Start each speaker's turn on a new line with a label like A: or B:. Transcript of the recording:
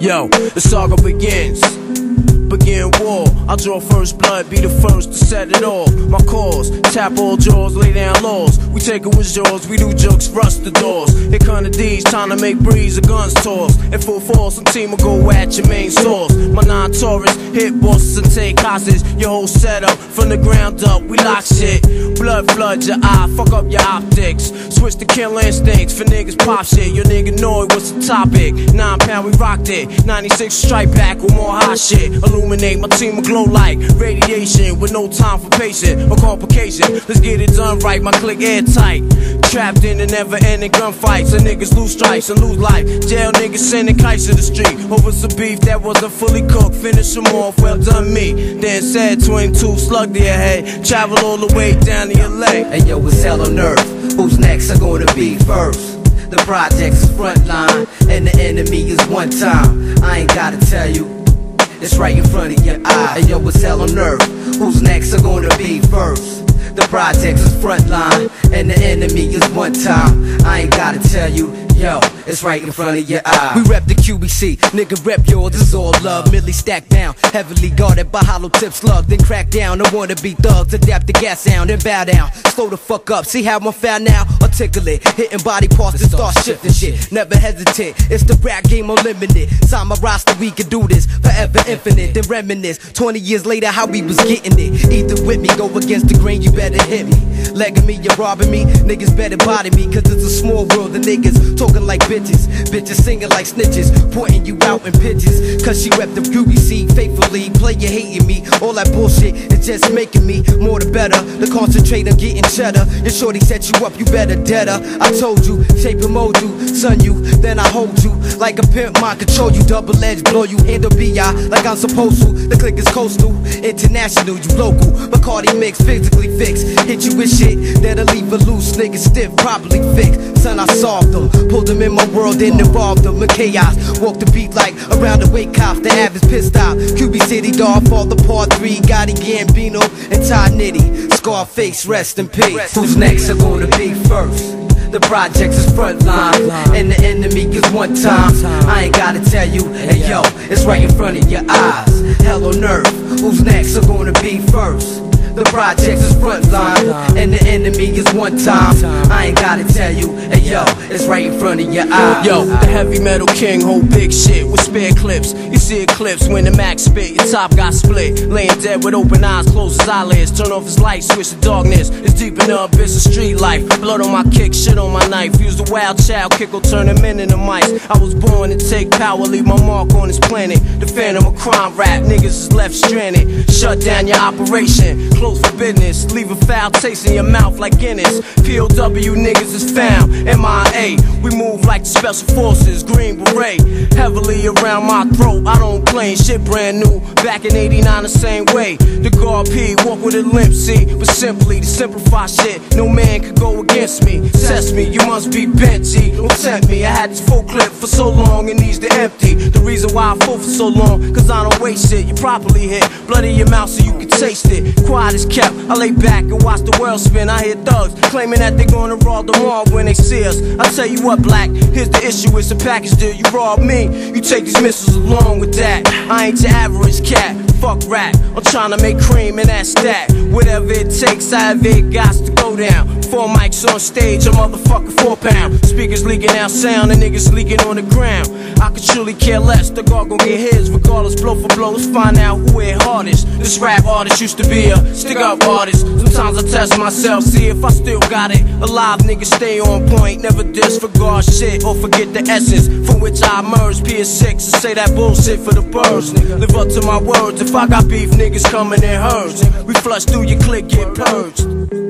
A: Yo, the saga begins. Begin war. I draw first blood, be the first to set it off. My cause, tap all jaws, lay down laws. We take it with jaws, we do jokes, rust the doors. Here come the D's, time to make breeze, the guns toss. In full force, some team will go at your main source. My non Taurus, hit bosses and take hostages. Your whole setup, from the ground up, we lock shit. Blood flood your eye, fuck up your optics. Switch to kill instincts for niggas pop shit. Your nigga know it, what's the topic? Nine pound, we rocked it. 96 strike back with more hot shit. Illuminate, my team will glow like radiation with no time for patience or complication. Let's get it done right, my click airtight. Trapped in the never ending gunfights, and niggas lose stripes and lose life. Jail niggas sending kites to the street over some beef that wasn't fully cooked. Finish them off, well done me. Then said 22 slug to your head. Travel all the way down to LA.
B: And yo, it's hell on earth. Who's next are gonna be first? The project's front line, and the enemy is one time. I ain't gotta tell you. It's right in front of your eye. And yo, what's hell on earth. Who's next are gonna be first? The projects is front line, and the enemy is one time. I ain't gotta tell you. Yo, it's right in front of your eye. We rep the QBC, nigga rep yours, this is all love. Millie stacked down, heavily guarded by hollow tip slug. Then crack down, I wanna be thugs, adapt the gas sound, then bow down. Slow the fuck up, see how I'm found now? Articulate, hitting body parts and start shifting shit. Never hesitate, it's the rap game unlimited. Sign my roster, we can do this forever infinite. Then reminisce, 20 years later, how we was getting it. Either with me, go against the grain, you better hit me. Legging me, you're robbing me, niggas better body me, cause it's a small world, the niggas talk like bitches. Bitches singing like snitches, pointing you out in pitches. Cause she rep the QBC faithfully. Play you hating me. All that bullshit is just making me more the better. The concentrate on getting cheddar. Your shorty set you up, you better dead her. I told you, shape and mold you, son you, then I hold you. Like a pimp, mind control you, double edge, blow you, handle BI like I'm supposed to. The click is coastal, international, you local. Bacardi mix, physically fixed. Hit you with shit that'll leave a loose nigga stiff, properly fixed. Son, I solved them. Pulled them in my world and involved them in chaos. Walk the beat like around the wake cops. The average pissed out. QB City dog, fall the part three. Gotti Gambino and Ty Nitty. Scarface, rest in peace. Who's next are gonna be first? The projects is front line, and the enemy is one time. I ain't gotta tell you, hey yo, it's right in front of your eyes. Hell on earth, who's next are gonna be first? The projects is frontline, and the enemy is one time. I ain't gotta tell you, hey yo, it's right in front of your eyes.
A: Yo, the heavy metal king hold big shit with spare clips. You see eclipse when the max spit, your top got split. Laying dead with open eyes, close his eyelids. Turn off his light, switch to darkness. It's deep in the abyss of street life. Blood on my kick, shit on my knife. Use the wild child, kick will turn him into mice. I was born to take power, leave my mark on this planet. The phantom of crime rap, niggas is left stranded. Shut down your operation close for business. Leave a foul taste in your mouth like Guinness. POW niggas is found. MIA, we move like the special forces. Green beret, heavily around my throat. I don't shit brand new. Back in 89, the same way. The guard P, walk with a limp, see. But simply to simplify shit, no man could go against me. Test me, you must be bent, G. Don't tempt me. I had this full clip for so long, it needs to empty. The reason why I full for so long, cause I don't waste it. You properly hit blood in your mouth so you can taste it. Quiet is kept. I lay back and watch the world spin. I hear thugs claiming that they're gonna rob the mall when they see us. I tell you what, black, here's the issue. It's a package deal. You rob me, you take these missiles along with that. I ain't your average cat. Fuck rap. I'm trying to make cream and that's that. Whatever it takes, I have it got to go down. Four mics on stage, a motherfucker four pound. Speakers leaking out sound and niggas leaking on the ground. I could truly care less. The guard gon' get his regardless. Blow for blow, let's find out who hit hardest. This rap artist used to be a stick up artist. Sometimes I test myself, see if I still got it. Alive niggas stay on point, never disregard shit or forget the essence from which I emerged. PS6 and say that bullshit for the birds. Live up to my words. If I got beef, niggas coming in herds. We flush through your click, get purged.